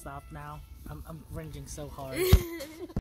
stop now? I'm, I'm cringing so hard.